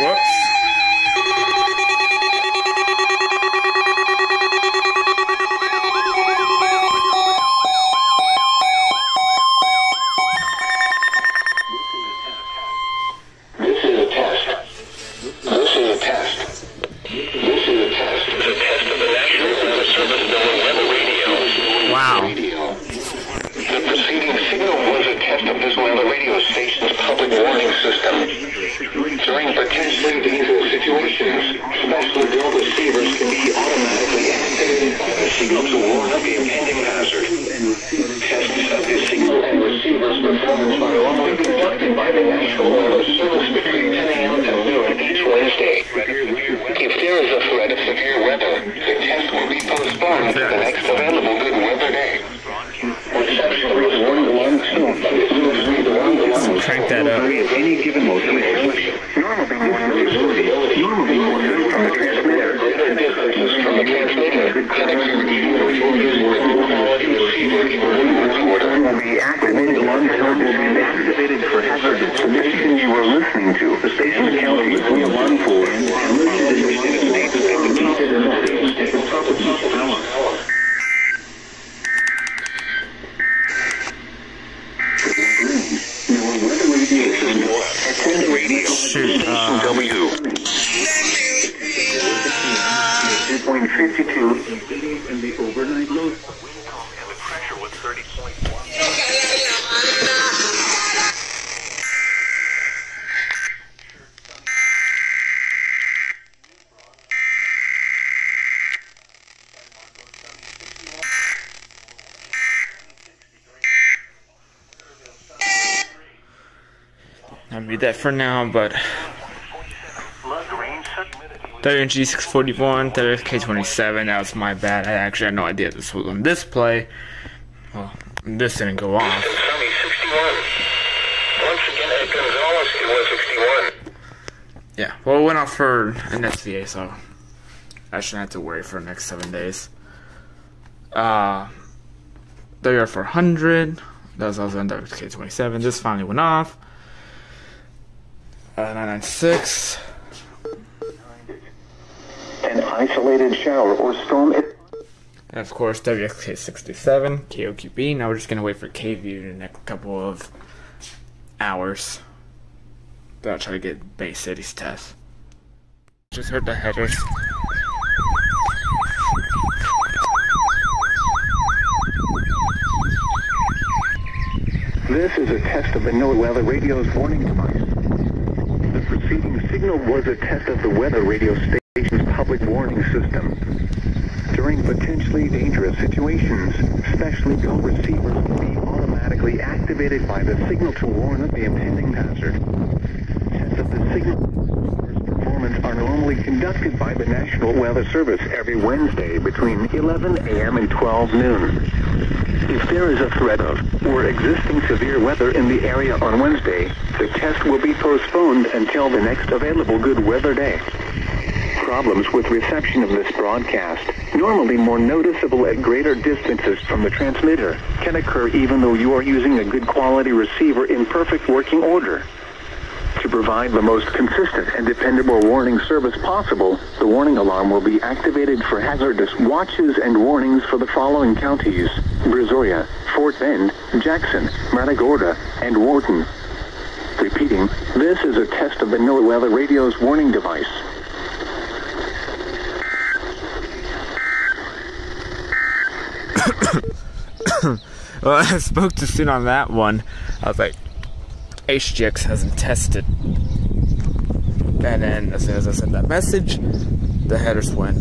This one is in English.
Whoops. This is a test. This is a test. This is a test. It's a test of the National Weather Service NOAA weather radio. Wow. Radio. The preceding signal was a test of this weather radio station's public warning system. During potentially dangerous situations, special drill receivers can be automatically activated by the signal to warn of the impending hazard. Tests of the signal and receiver's performance are normally conducted by the National Weather Service between 10 a.m. and noon each Wednesday. If there is a threat of severe weather, the test will be postponed to the next available good weather day. Reception was one to one two, but it will be the one to one. Crank that up. Transmitter. Greater distances from the Shoot. Uh, W. 2.52. and the overnight low I'll mute that for now, but WNG 641, WK27, that was my bad. I actually had no idea this was on display. Well, this didn't go off. Tommy 61. Once again, at Gonzalez to 161. Yeah, well, it went off for an SVA, so I shouldn't have to worry for the next seven days. Uh, WR400, that was also on WK27. This finally went off. Uh, 996. An isolated shower or storm. And of course, WXK67, KOQB. Now we're just gonna wait for KView in the next couple of hours. Then I'll try to get Bay City's test. Just heard the headers. This is a test of the NOAA Weather Radio's warning device. The preceding signal was a test of the weather radio station's public warning system. During potentially dangerous situations, specially built receivers will be automatically activated by the signal to warn of the impending hazard. Tests of the signal performance are normally conducted by the National Weather Service every Wednesday between 11 a.m. and 12 noon. If there is a threat of or existing severe weather in the area on Wednesday, the test will be postponed until the next available good weather day. Problems with reception of this broadcast, normally more noticeable at greater distances from the transmitter, can occur even though you are using a good quality receiver in perfect working order. Provide the most consistent and dependable warning service possible, the warning alarm will be activated for hazardous watches and warnings for the following counties, Brazoria, Fort Bend, Jackson, Matagorda, and Wharton. Repeating, this is a test of the NOAA Weather Radio's warning device. Well, I spoke too soon on that one. I was like, HGX hasn't tested. And then as soon as I sent that message, the headers went.